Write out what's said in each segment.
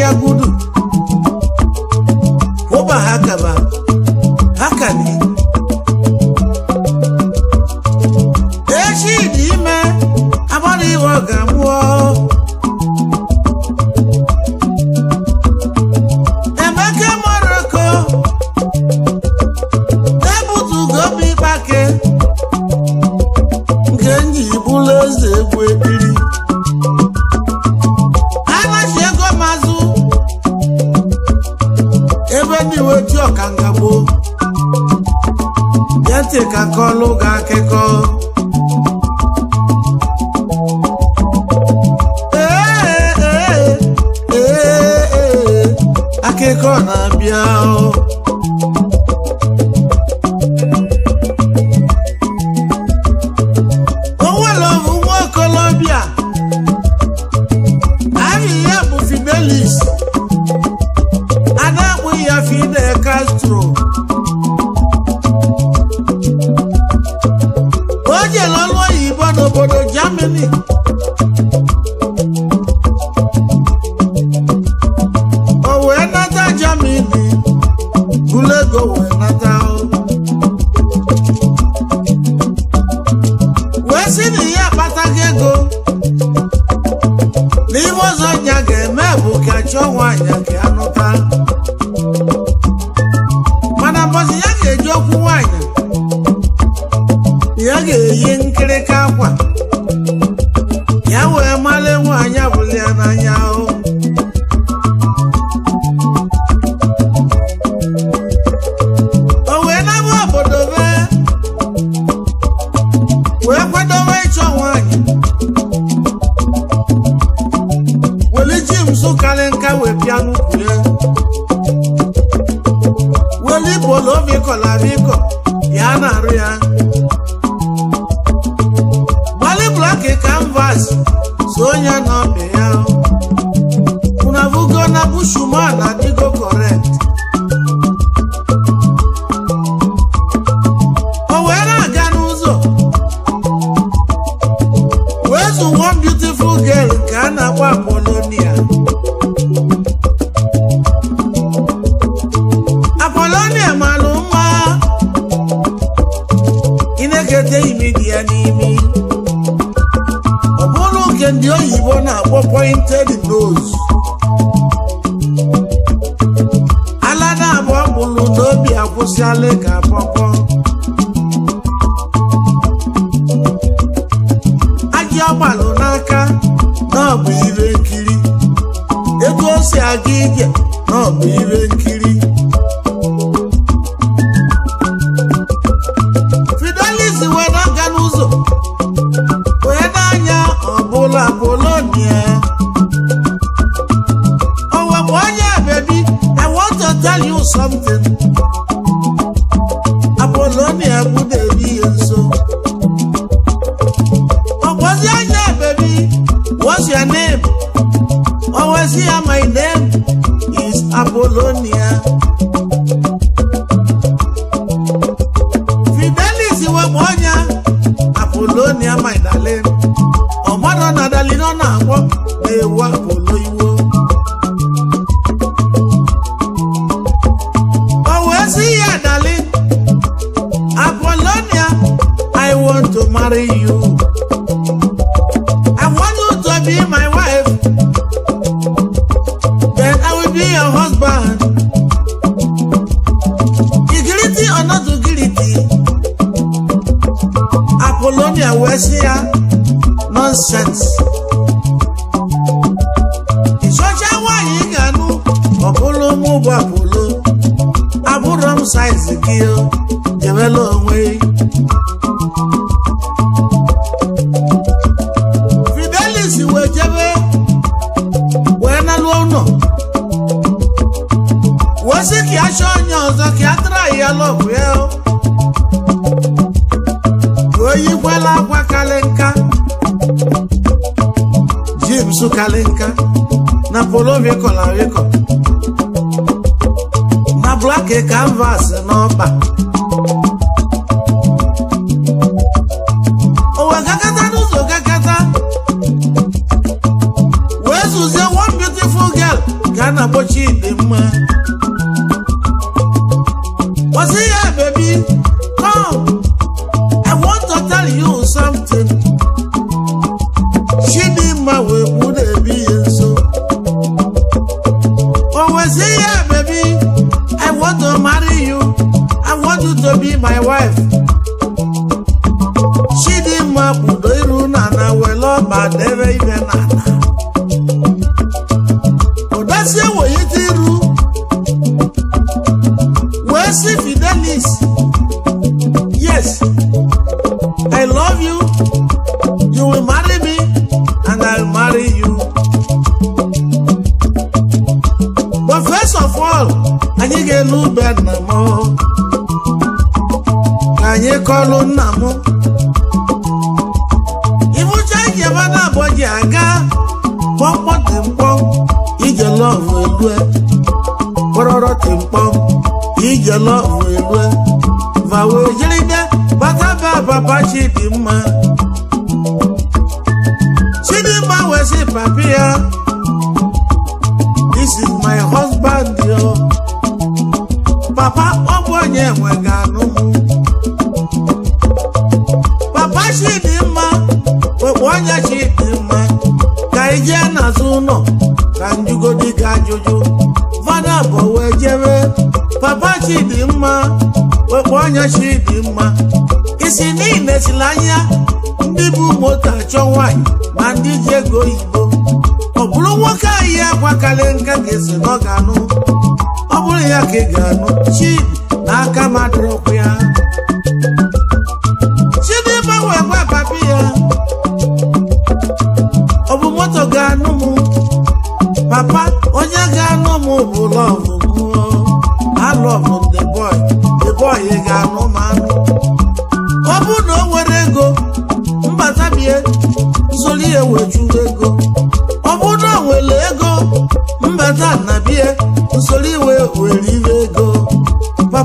ya gudu ko ba haka ba haka ne chọ want nke na-aga n'ọbụ ire apolo abụrụ m saizi gị enwela onwe fidelis wee jebe wee nalụọ ụlọ wee sị ka ya chọọ onye ọzọ ka ya tara ya lọgụ ya wee yikwela akwa kalị nka jims na polo vekọla vekọ que cavaça nova kọ́ ló ń nà mú. ìfúnṣẹ́jì fọ́nàbọ̀jì àga pọ́npọ́n tì ń pọ́n ìjọ lọ́ọ̀rùn ìlú ẹ̀ pọ́rọ́rọ́ tì ń pọ́n ìjọ lọ́ọ̀rùn ìlú ẹ̀ fàwọ̀ òṣèré bàtàbà bàbá ṣì dì mọ́. ṣídìí máa wẹ̀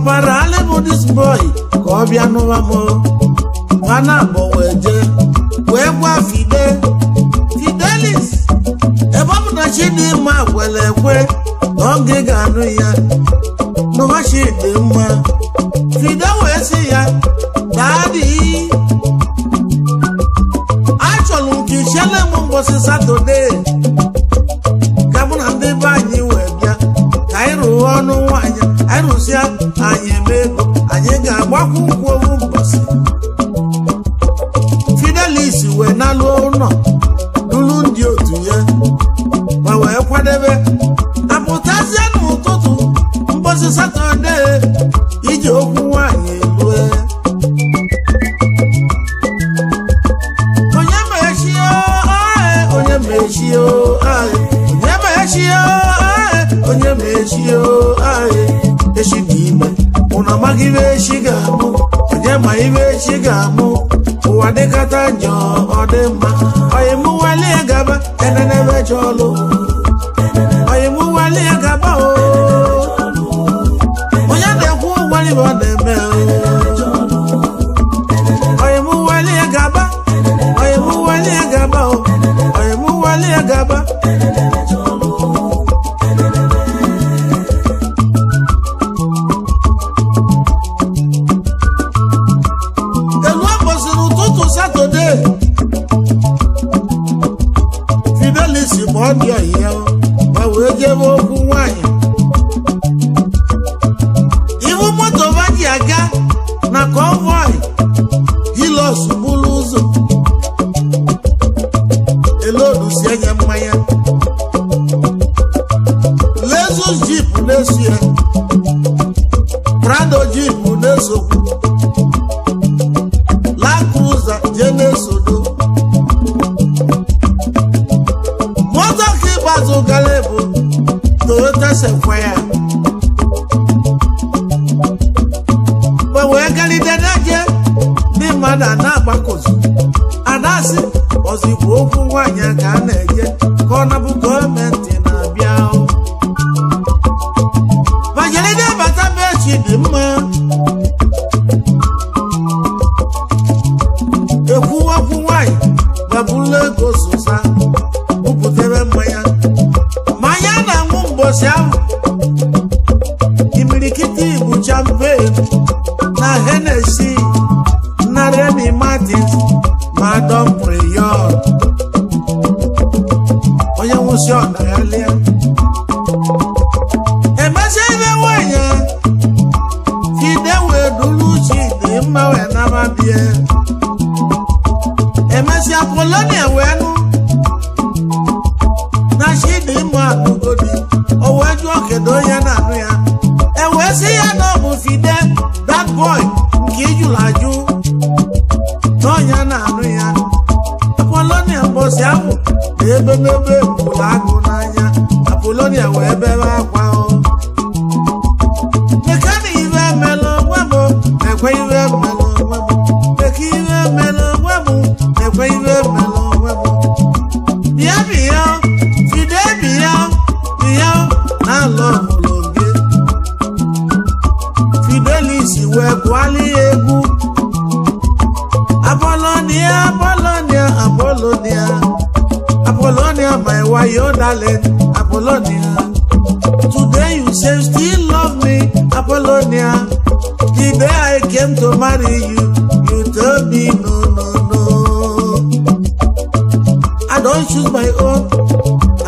ọbara alịbụ dis boy ka ọ bịa n'ụwa m mana abọ wee jee wee gwa fide fidelis ebe ọ na chidimma gwere ekwe na oge ga-anụ ya n'ụwa mma. anyone na-eme don choose my own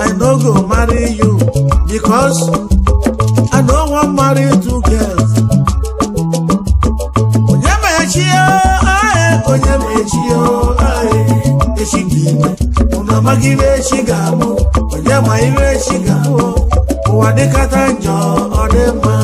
i no go marry you because i no wan marry two girls onye oh, ma oh, echi oe onye ma echi oe echi dị ime unu amaghị ibe echi ga-amụ onye ma ibe echi ga-amụ ụwa dịkata njọ ọ dị mma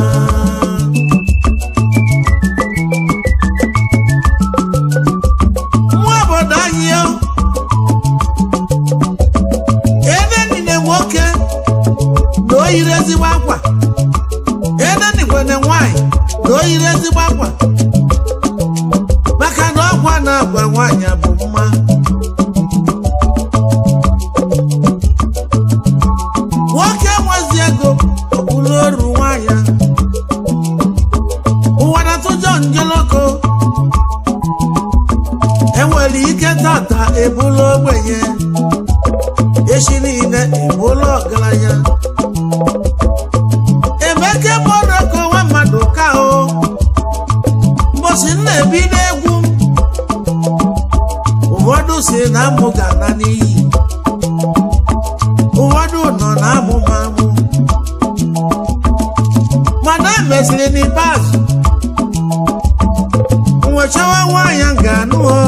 ọchawa nwaanyị ga-anụ o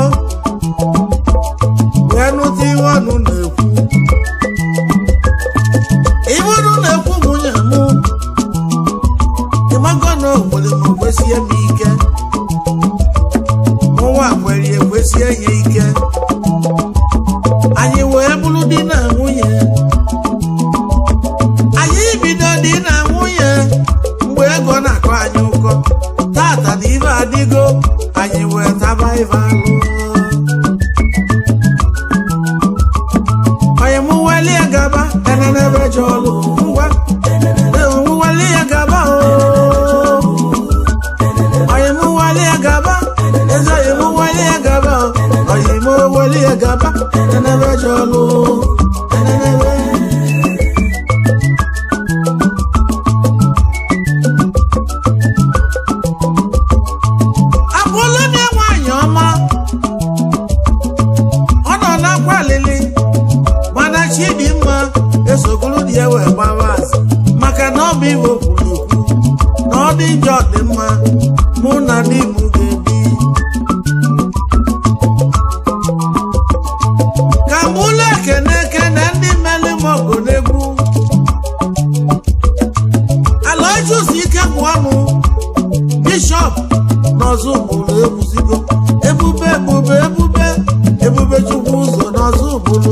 ike ọnụ bishọp n'ọzọ ụbụrụ ebuzigo ebube ebube ebube ebube chukwu ụzọ n'ọzọ ụbụrụ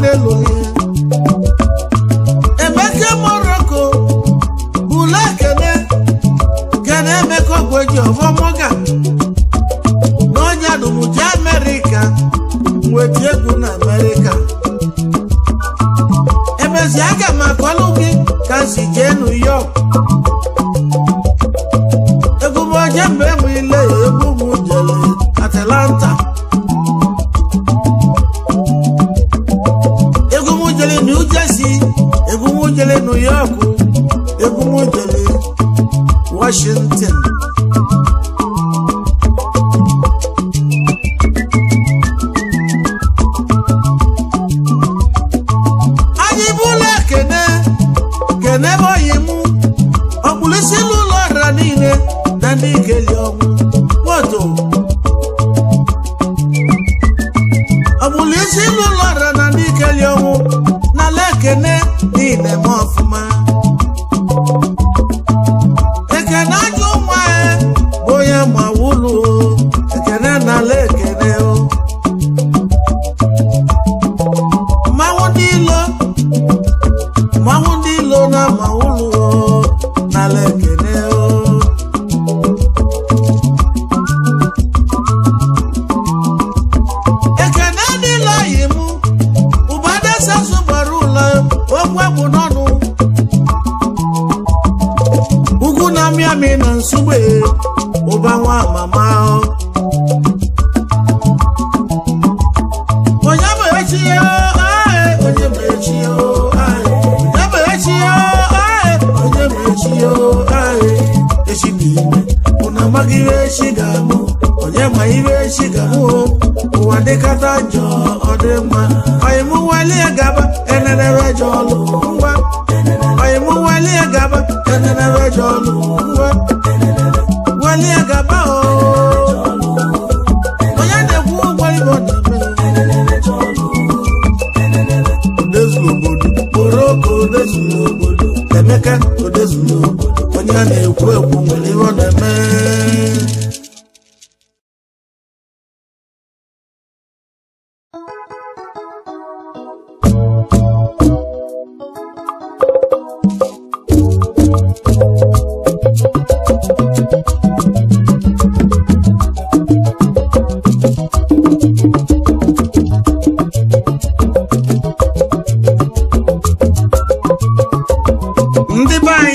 na-elu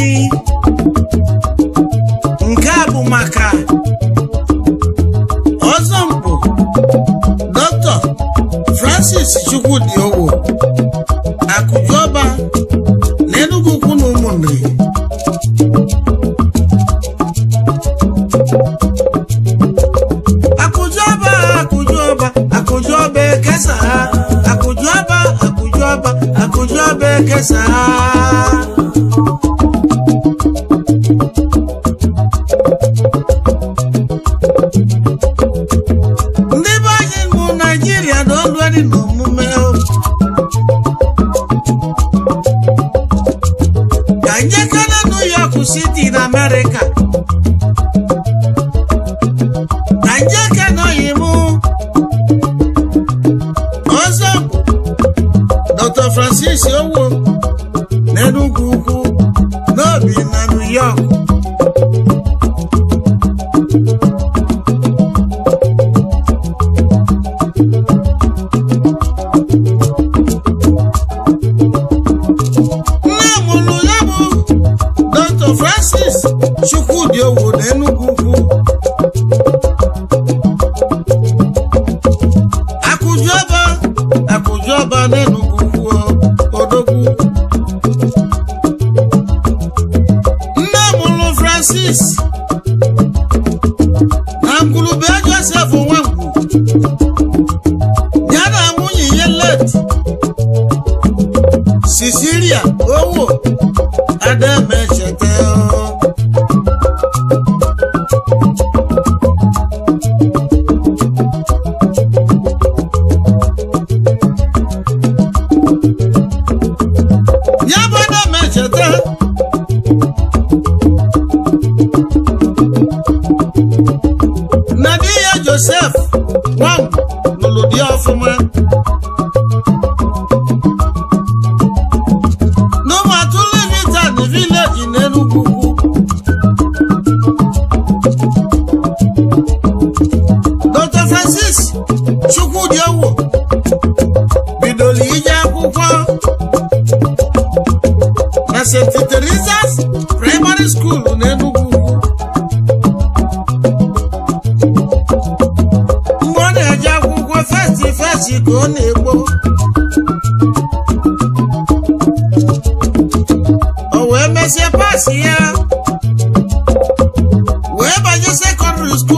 see.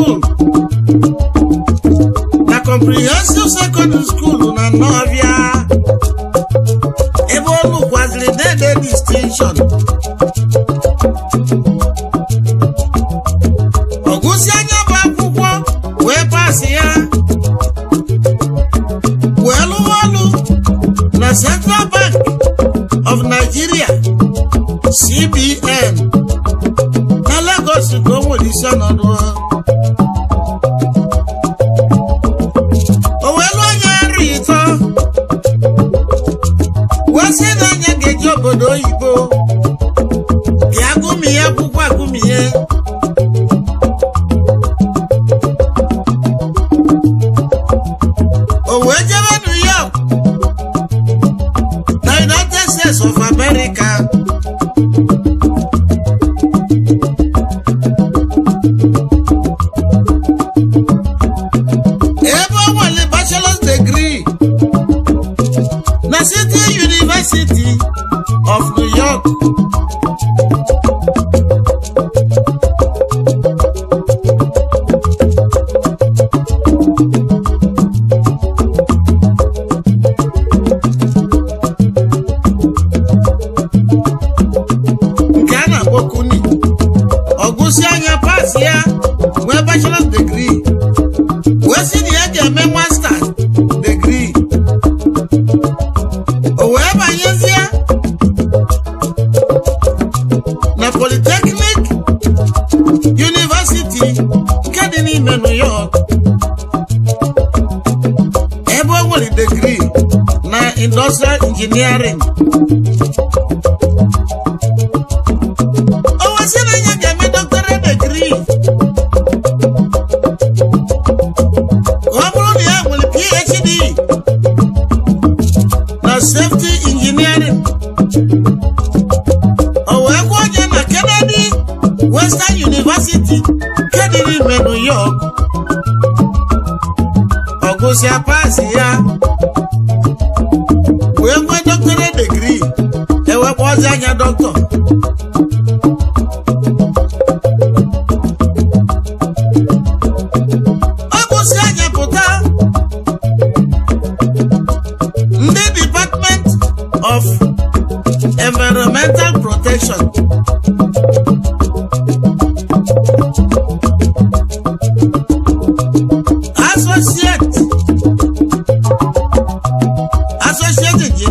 school na comprehensive secondary school na Nnoviah wokuni ọgụsi anya pasi ya wee bachelọs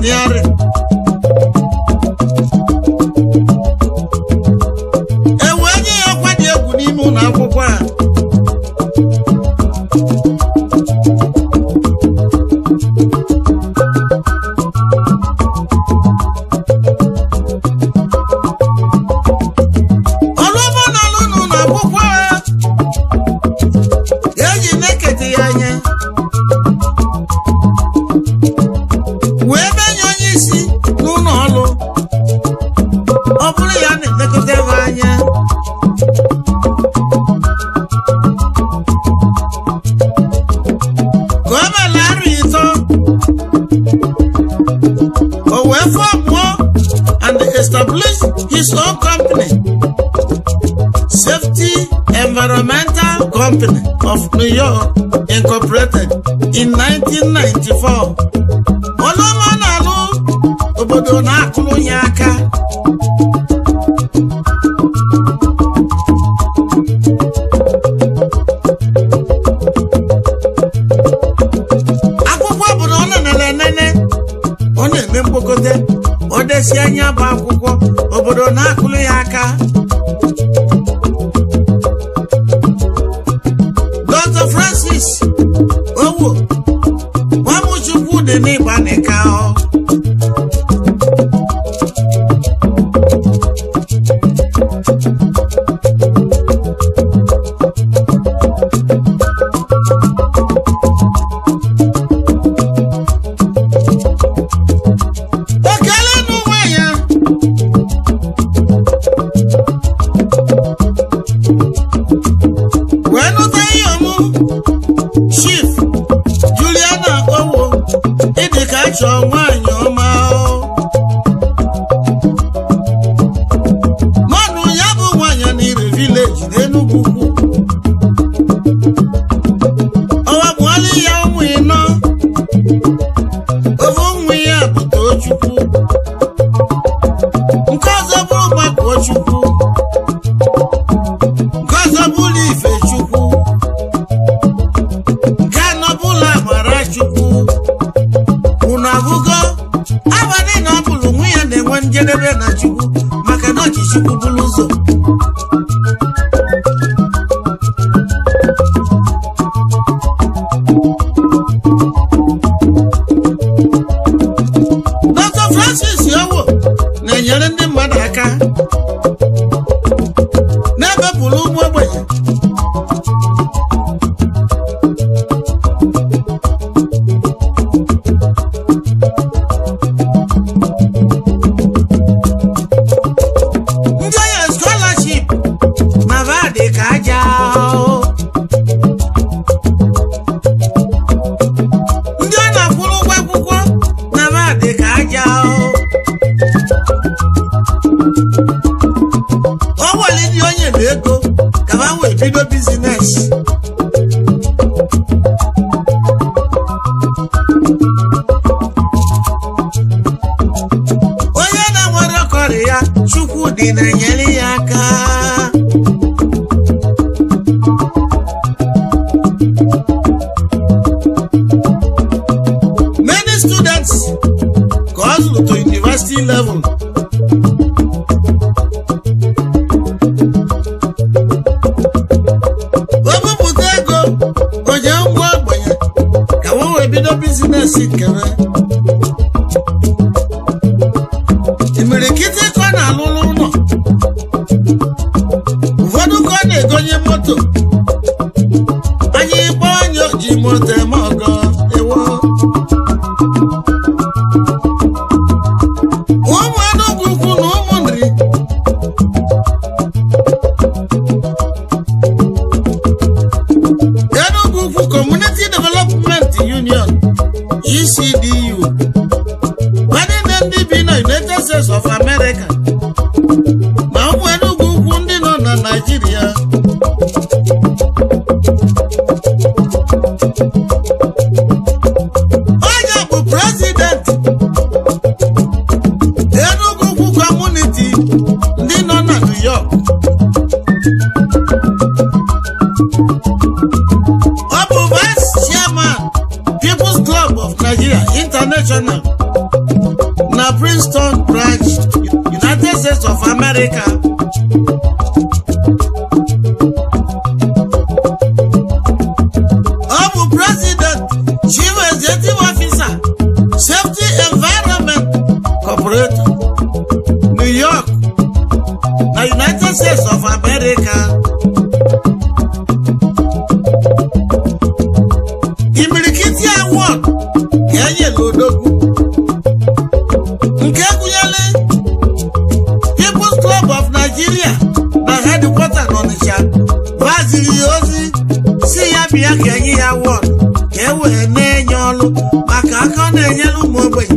Daniel ni ba ne ka Lumo na-enye ọlụ maka aka ọ na-enyere ụmụ ogbenye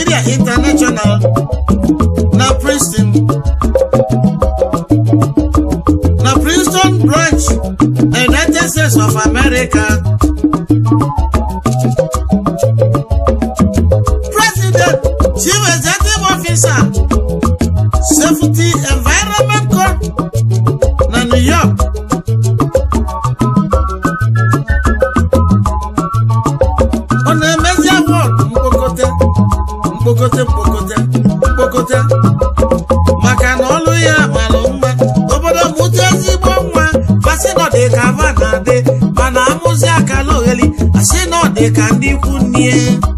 Nigeria International make I be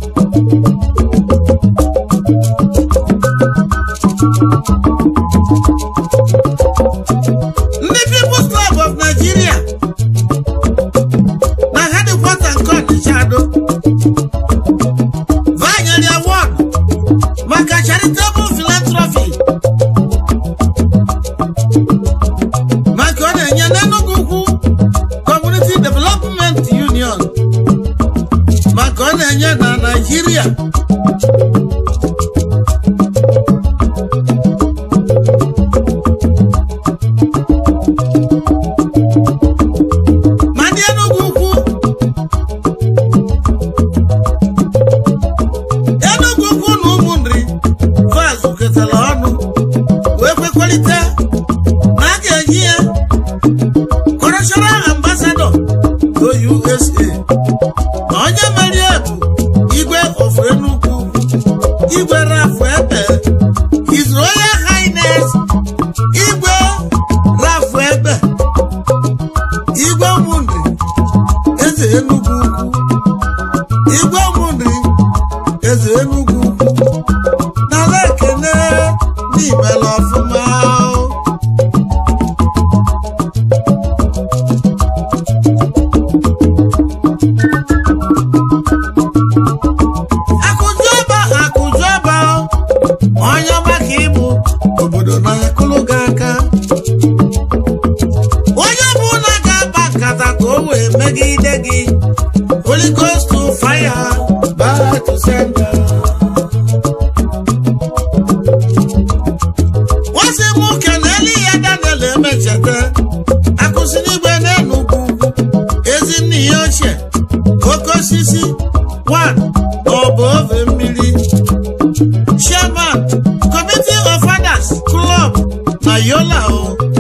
Mayola o. Oh.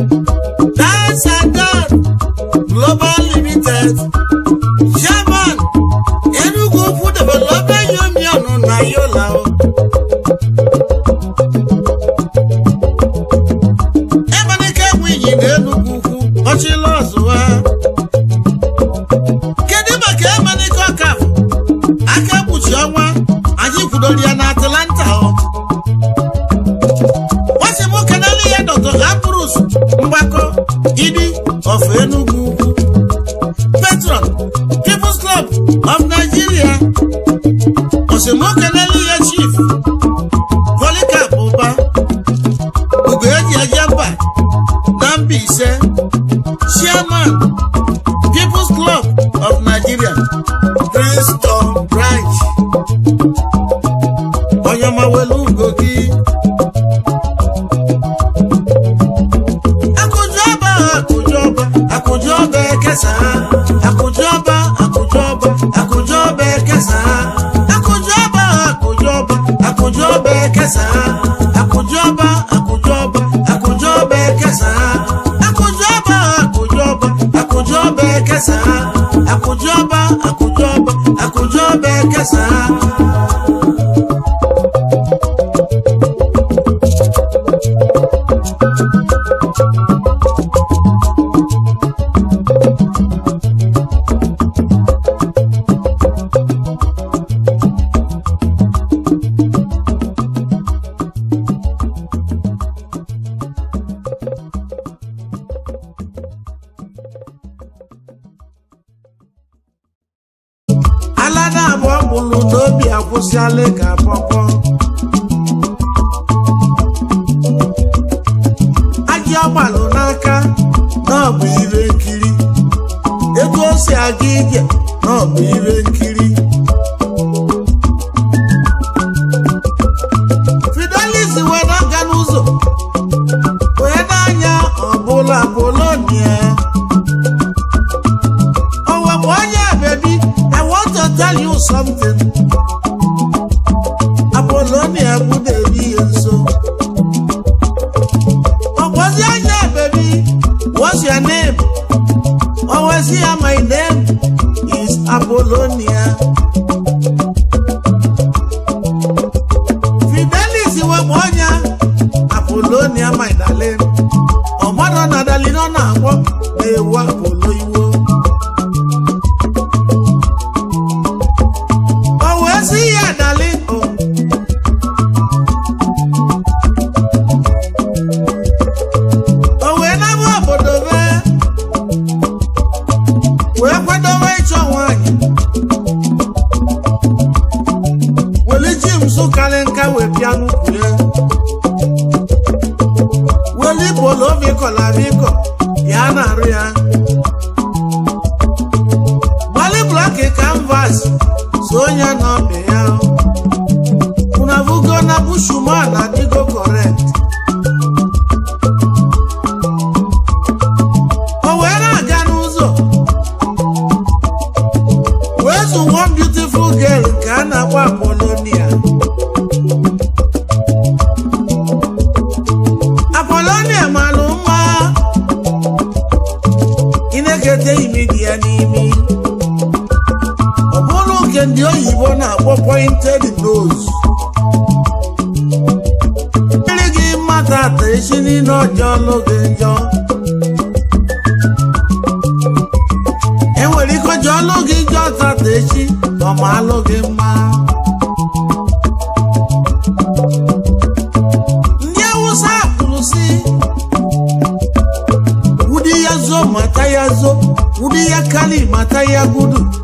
mata ya zo, wudi ya kali mata ya gudu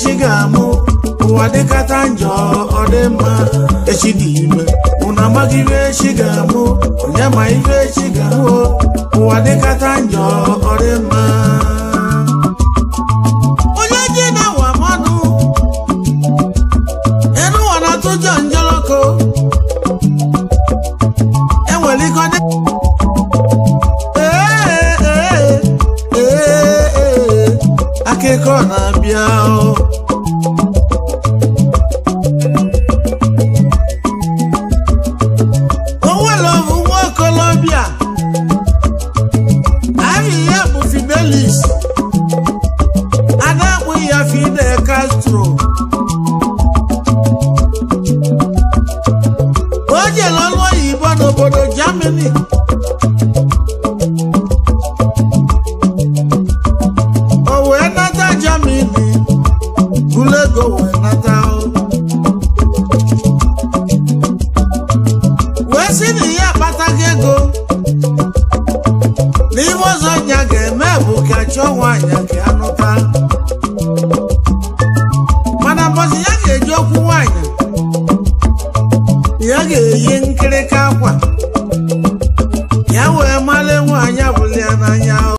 echi ga-amụ ụwa dịkata njọ ọ dị mma echi dị ime ụna amaghị ibe echi ga-amụ onye ma ibe echi ga-amụ ụwa dịkata njọ ọ dị mma